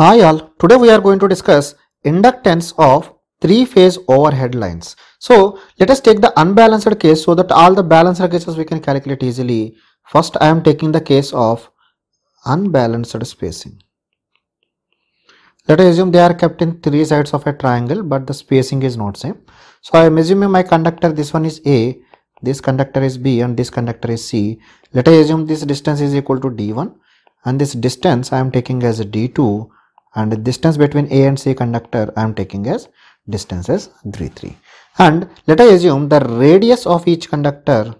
Hi all, today we are going to discuss inductance of three-phase overhead lines. So let us take the unbalanced case so that all the balanced cases we can calculate easily. First I am taking the case of unbalanced spacing. Let us assume they are kept in three sides of a triangle but the spacing is not same. So I am assuming my conductor this one is A, this conductor is B and this conductor is C. Let us assume this distance is equal to D1 and this distance I am taking as D2 and the distance between A and C conductor I am taking as distance as D3 and let us assume the radius of each conductor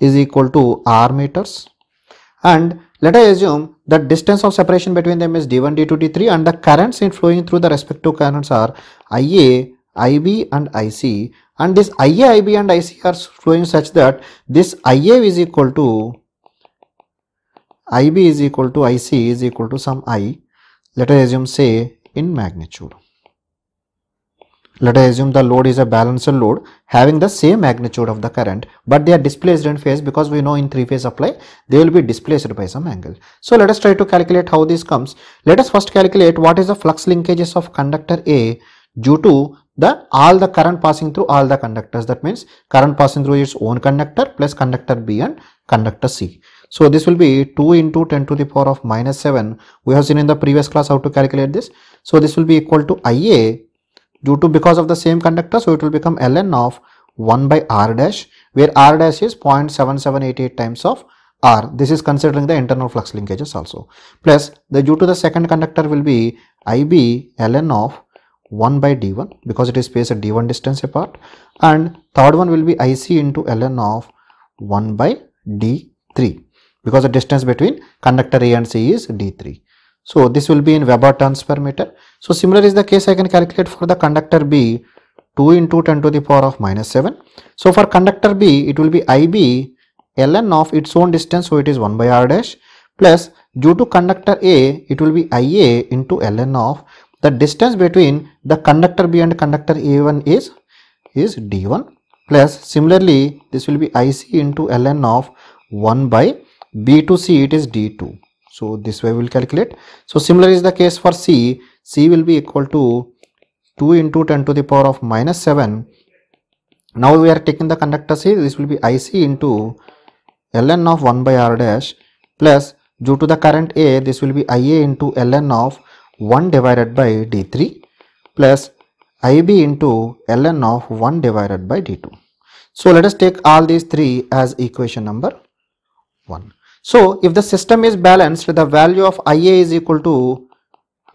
is equal to r meters. And let us assume the distance of separation between them is d1 d2 d3 and the currents in flowing through the respective currents are ia ib and ic and this ia ib and ic are flowing such that this ia is equal to IB is equal to IC is equal to some I. Let us assume say in magnitude. Let us assume the load is a balanced load having the same magnitude of the current but they are displaced in phase because we know in three phase supply they will be displaced by some angle. So let us try to calculate how this comes. Let us first calculate what is the flux linkages of conductor A due to the all the current passing through all the conductors that means current passing through its own conductor plus conductor B and conductor C. So this will be 2 into 10 to the power of minus 7. We have seen in the previous class how to calculate this. So this will be equal to IA due to because of the same conductor. So it will become ln of 1 by r dash where r dash is 0.7788 times of r. This is considering the internal flux linkages also. Plus the due to the second conductor will be IB ln of 1 by d1 because it is spaced at d1 distance apart and third one will be IC into ln of 1 by d3 because the distance between conductor A and C is D3. So this will be in Weber turns per meter. So similar is the case I can calculate for the conductor B 2 into 10 to the power of minus 7. So for conductor B it will be IB ln of its own distance so it is 1 by r dash plus due to conductor A it will be IA into ln of the distance between the conductor B and conductor A1 is is D1 plus similarly this will be IC into ln of 1 by B to C it is D2. So this way we will calculate. So similar is the case for C. C will be equal to 2 into 10 to the power of minus 7. Now we are taking the conductor C. This will be IC into ln of 1 by r dash plus due to the current A this will be IA into ln of 1 divided by D3 plus IB into ln of 1 divided by D2. So let us take all these three as equation number 1. So if the system is balanced, the value of IA is equal to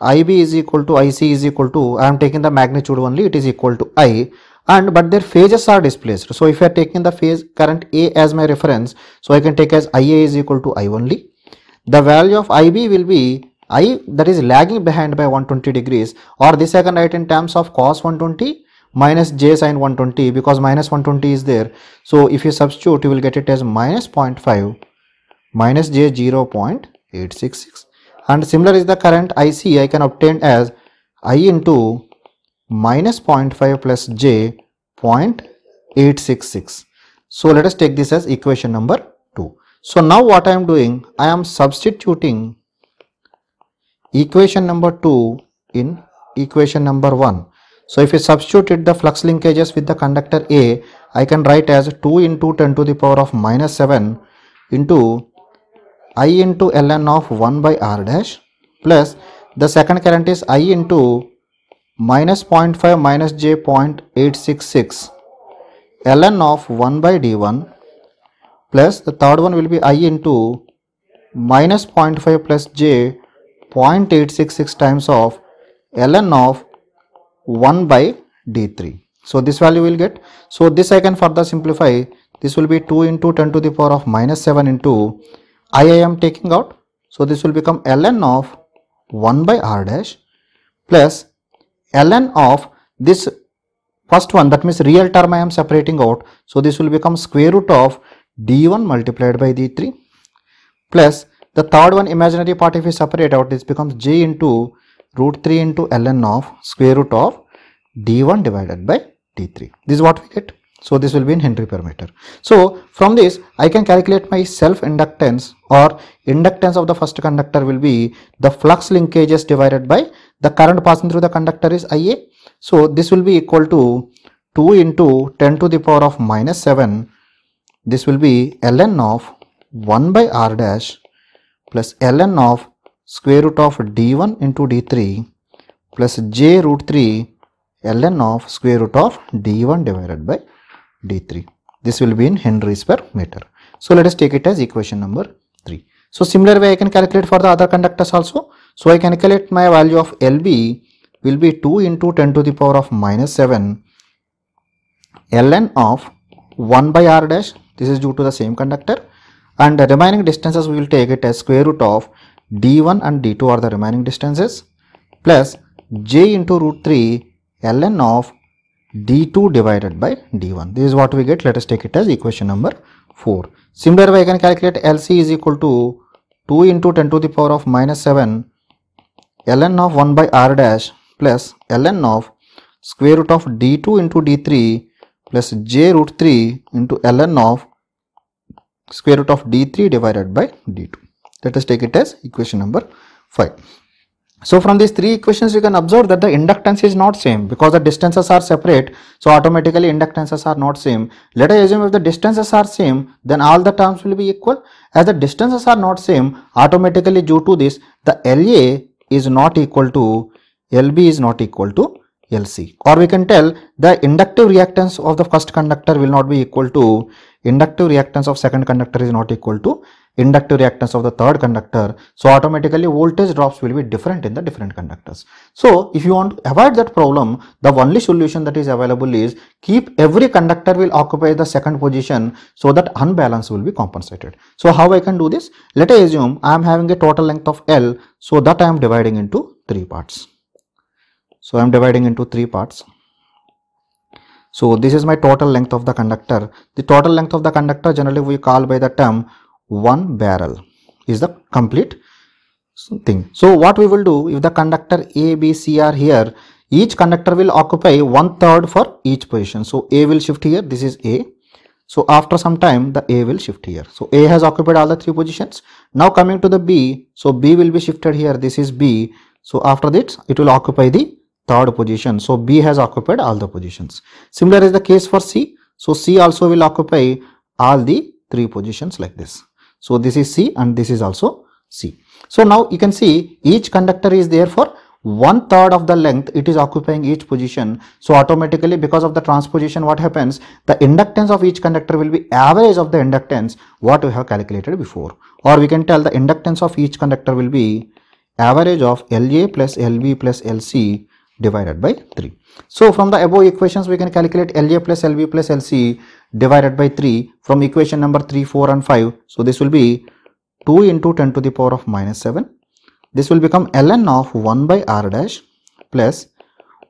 IB is equal to IC is equal to, I am taking the magnitude only, it is equal to I and but their phases are displaced. So if I are taking the phase current A as my reference, so I can take as IA is equal to I only. The value of IB will be I that is lagging behind by 120 degrees or this I can write in terms of cos 120 minus j sin 120 because minus 120 is there. So if you substitute you will get it as minus 0.5 minus j 0.866 and similar is the current IC I can obtain as I into minus 0.5 plus j 0.866. So let us take this as equation number 2. So now what I am doing, I am substituting equation number 2 in equation number 1. So if you substitute the flux linkages with the conductor A, I can write as 2 into 10 to the power of minus 7 into I into ln of 1 by r dash plus the second current is I into minus 0.5 minus j 0.866 ln of 1 by d1 plus the third one will be I into minus 0.5 plus j 0.866 times of ln of 1 by d3. So this value will get. So this I can further simplify. This will be 2 into 10 to the power of minus 7 into I am taking out. So this will become ln of 1 by r dash plus ln of this first one that means real term I am separating out. So this will become square root of d1 multiplied by d3 plus the third one imaginary part if we separate out this becomes j into root 3 into ln of square root of d1 divided by d3. This is what we get. So this will be in Henry per meter. So from this I can calculate my self inductance or inductance of the first conductor will be the flux linkages divided by the current passing through the conductor is IA. So this will be equal to 2 into 10 to the power of minus 7. This will be ln of 1 by r dash plus ln of square root of d1 into d3 plus j root 3 ln of square root of d1 divided by d3. This will be in henries per meter. So let us take it as equation number 3. So similar way I can calculate for the other conductors also. So I can calculate my value of LB will be 2 into 10 to the power of minus 7 ln of 1 by r dash this is due to the same conductor and the remaining distances we will take it as square root of d1 and d2 are the remaining distances plus j into root 3 ln of d2 divided by d1. This is what we get. Let us take it as equation number 4. Similar way I can calculate LC is equal to 2 into 10 to the power of minus 7 ln of 1 by r dash plus ln of square root of d2 into d3 plus j root 3 into ln of square root of d3 divided by d2. Let us take it as equation number 5. So from these three equations you can observe that the inductance is not same because the distances are separate so automatically inductances are not same. Let us assume if the distances are same then all the terms will be equal. As the distances are not same automatically due to this the LA is not equal to LB is not equal to LC or we can tell the inductive reactance of the first conductor will not be equal to inductive reactance of second conductor is not equal to inductive reactance of the third conductor. So automatically voltage drops will be different in the different conductors. So if you want to avoid that problem, the only solution that is available is keep every conductor will occupy the second position so that unbalance will be compensated. So how I can do this? Let us assume I am having a total length of L so that I am dividing into three parts. So I am dividing into three parts. So this is my total length of the conductor. The total length of the conductor generally we call by the term one barrel is the complete thing. So what we will do if the conductor A, B, C are here, each conductor will occupy one third for each position. So A will shift here, this is A. So after some time the A will shift here. So A has occupied all the three positions. Now coming to the B, so B will be shifted here, this is B. So after this it will occupy the third position. So B has occupied all the positions. Similar is the case for C. So C also will occupy all the three positions like this. So this is C and this is also C. So now you can see each conductor is there for one third of the length it is occupying each position so automatically because of the transposition what happens the inductance of each conductor will be average of the inductance what we have calculated before or we can tell the inductance of each conductor will be average of LA plus LB plus LC divided by 3 so from the above equations we can calculate LA plus LB plus LC divided by 3 from equation number 3, 4 and 5. So this will be 2 into 10 to the power of minus 7. This will become ln of 1 by r dash plus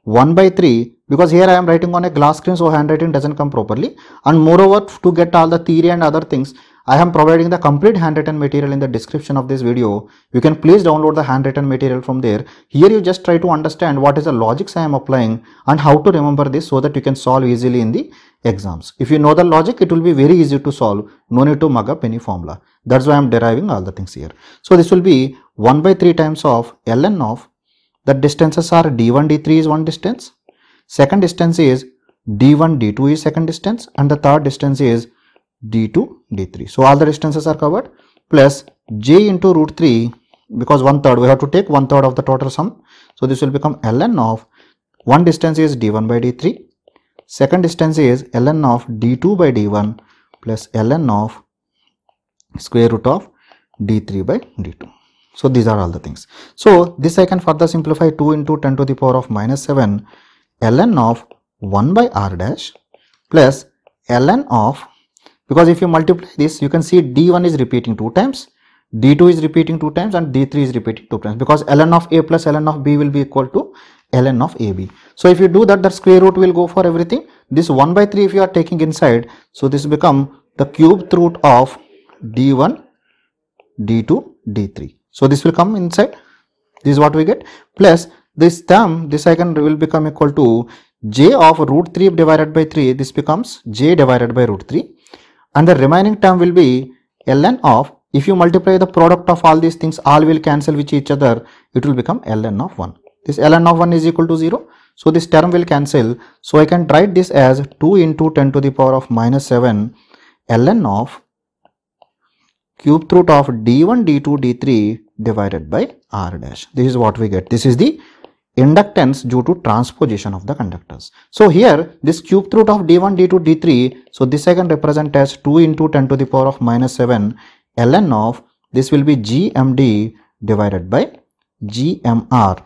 1 by 3 because here I am writing on a glass screen so handwriting doesn't come properly and moreover to get all the theory and other things I am providing the complete handwritten material in the description of this video. You can please download the handwritten material from there. Here you just try to understand what is the logics I am applying and how to remember this so that you can solve easily in the exams. If you know the logic, it will be very easy to solve. No need to mug up any formula. That's why I am deriving all the things here. So this will be 1 by 3 times of ln of the distances are d1, d3 is one distance. Second distance is d1, d2 is second distance and the third distance is d2 d3 so all the distances are covered. Plus j into root 3 because one third we have to take one third of the total sum. So this will become ln of one distance is d1 by d3 second distance is ln of d2 by d1 plus ln of square root of d3 by d2 so these are all the things. So this i can further simplify 2 into 10 to the power of minus 7 ln of 1 by r dash plus ln of because if you multiply this you can see d1 is repeating two times d2 is repeating two times and d3 is repeating two times. Because ln of a plus ln of b will be equal to ln of ab so if you do that the square root will go for everything. This 1 by 3 if you are taking inside so this become the cubed root of d1 d2 d3 so this will come inside. This is what we get. Plus this term this second will become equal to j of root 3 divided by 3 this becomes j divided by root 3 and the remaining term will be ln of if you multiply the product of all these things all will cancel with each other it will become ln of 1 this ln of 1 is equal to 0 so this term will cancel. So i can write this as 2 into 10 to the power of minus 7 ln of cube root of d1 d2 d3 divided by r dash. This is what we get. This is the inductance due to transposition of the conductors. So here this cube root of d1, d2, d3, so this I can represent as 2 into 10 to the power of minus 7 ln of this will be gmd divided by gmr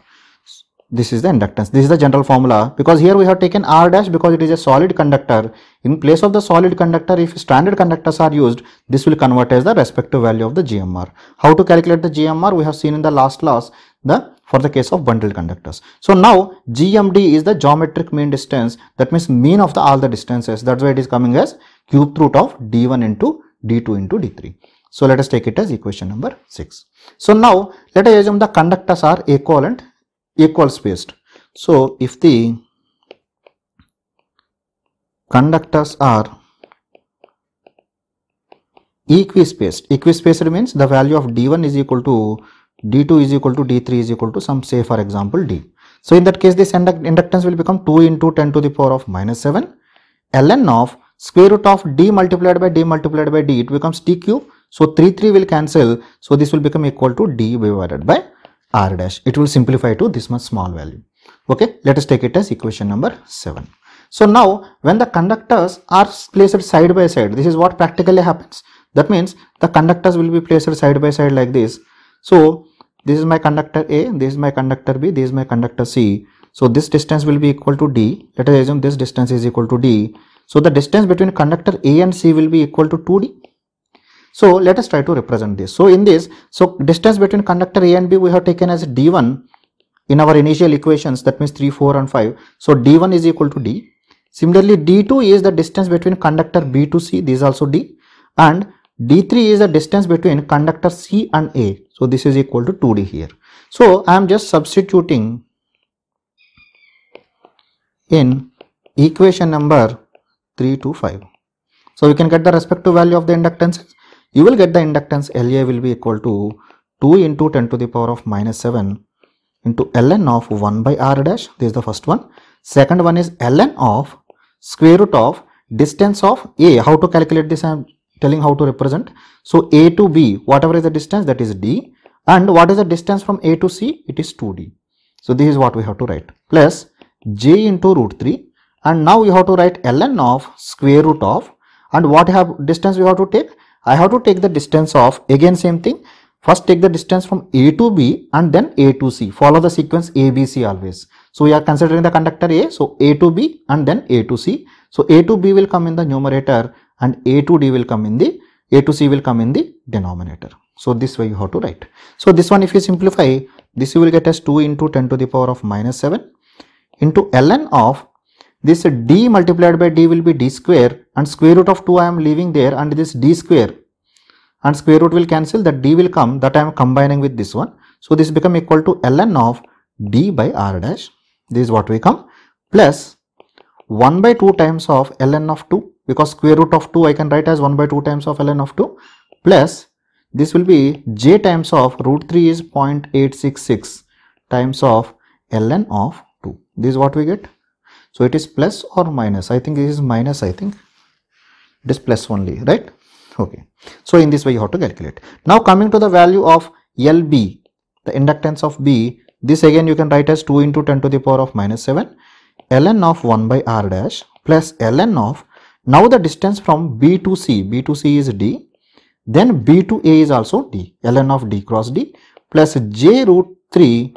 this is the inductance. This is the general formula because here we have taken r dash because it is a solid conductor. In place of the solid conductor if standard conductors are used this will convert as the respective value of the gmr how to calculate the gmr we have seen in the last class the for the case of bundled conductors. So now gmd is the geometric mean distance. That means mean of the all the distances. That's why it is coming as cube root of d1 into d2 into d3 so let us take it as equation number 6 so now let us assume the conductors are equivalent equal spaced. So, if the conductors are equispaced, equispaced means the value of d1 is equal to d2 is equal to d3 is equal to some say for example d. So, in that case this inductance will become 2 into 10 to the power of minus 7 ln of square root of d multiplied by d multiplied by d it becomes d cube. So, 3 3 will cancel. So, this will become equal to d divided by r dash. It will simplify to this much small value. Okay, let us take it as equation number 7. So now when the conductors are placed side by side, this is what practically happens. That means the conductors will be placed side by side like this. So this is my conductor A, this is my conductor B, this is my conductor C. So this distance will be equal to D. Let us assume this distance is equal to D. So the distance between conductor A and C will be equal to 2D. So let us try to represent this. So in this, so distance between conductor A and B we have taken as D1 in our initial equations that means 3, 4 and 5. So D1 is equal to D. Similarly D2 is the distance between conductor B to C this is also D and D3 is the distance between conductor C and A. So this is equal to 2D here. So I am just substituting in equation number 3 to 5. So you can get the respective value of the inductance. you will get the inductance LA will be equal to 2 into 10 to the power of minus 7 into ln of 1 by r dash. This is the first one. Second one is ln of square root of distance of A. How to calculate this? I am telling how to represent. So A to B, whatever is the distance that is D. And what is the distance from A to C? It is 2D. So this is what we have to write. Plus J into root 3. And now we have to write ln of square root of. And what have distance we have to take? I have to take the distance of again same thing first take the distance from A to B and then A to C follow the sequence A B C always so we are considering the conductor A so A to B and then A to C so A to B will come in the numerator and A to D will come in the A to C will come in the denominator so this way you have to write so this one if you simplify this you will get as 2 into 10 to the power of minus 7 into ln of this d multiplied by d will be d square and square root of 2 I am leaving there and this d square and square root will cancel that d will come that I am combining with this one. So this become equal to ln of d by r dash. This is what we come plus 1 by 2 times of ln of 2 because square root of 2 I can write as 1 by 2 times of ln of 2 plus this will be j times of root 3 is 0.866 times of ln of 2. This is what we get. So it is plus or minus. I think this is minus. I think it is plus only, right? Okay. So in this way you have to calculate. Now coming to the value of LB, the inductance of B, this again you can write as 2 into 10 to the power of minus 7 ln of 1 by r dash plus ln of now the distance from B to C, B to C is D, then B to A is also D, ln of D cross D plus J root 3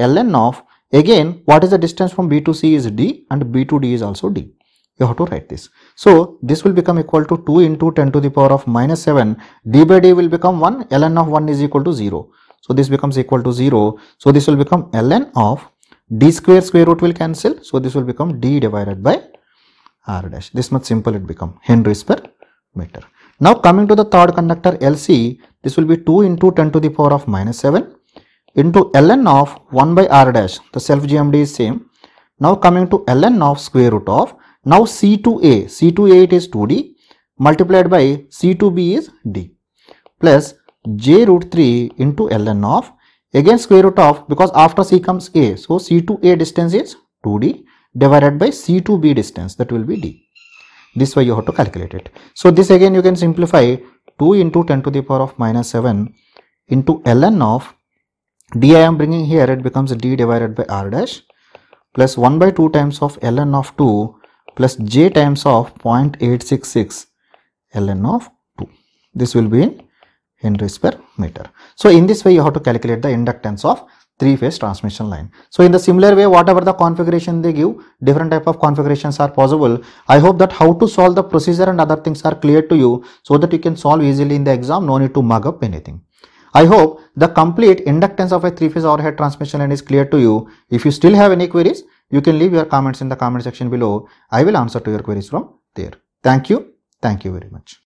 ln of Again, what is the distance from B to C is D and B to D is also D. You have to write this. So, this will become equal to 2 into 10 to the power of minus 7. D by D will become 1. ln of 1 is equal to 0. So, this becomes equal to 0. So, this will become ln of D square square root will cancel. So, this will become D divided by R dash. This much simple it become Henries per meter. Now, coming to the third conductor LC, this will be 2 into 10 to the power of minus 7 into ln of 1 by r dash the self GMD is same Now coming to ln of square root of, now C to A, C to A it is 2D multiplied by C to B is D plus j root 3 into ln of again square root of because after C comes A. So C to A distance is 2D divided by C to B distance that will be D. This way you have to calculate it. So this again you can simplify 2 into 10 to the power of minus 7 into ln of d I am bringing here it becomes d divided by r dash plus 1 by 2 times of ln of 2 plus j times of 0.866 ln of 2. This will be in Henries per meter. So in this way you have to calculate the inductance of three-phase transmission line. So in the similar way whatever the configuration they give different type of configurations are possible. I hope that how to solve the procedure and other things are clear to you so that you can solve easily in the exam no need to mug up anything. I hope the complete inductance of a three-phase overhead transmission line is clear to you. If you still have any queries, you can leave your comments in the comment section below. I will answer to your queries from there. Thank you. Thank you very much.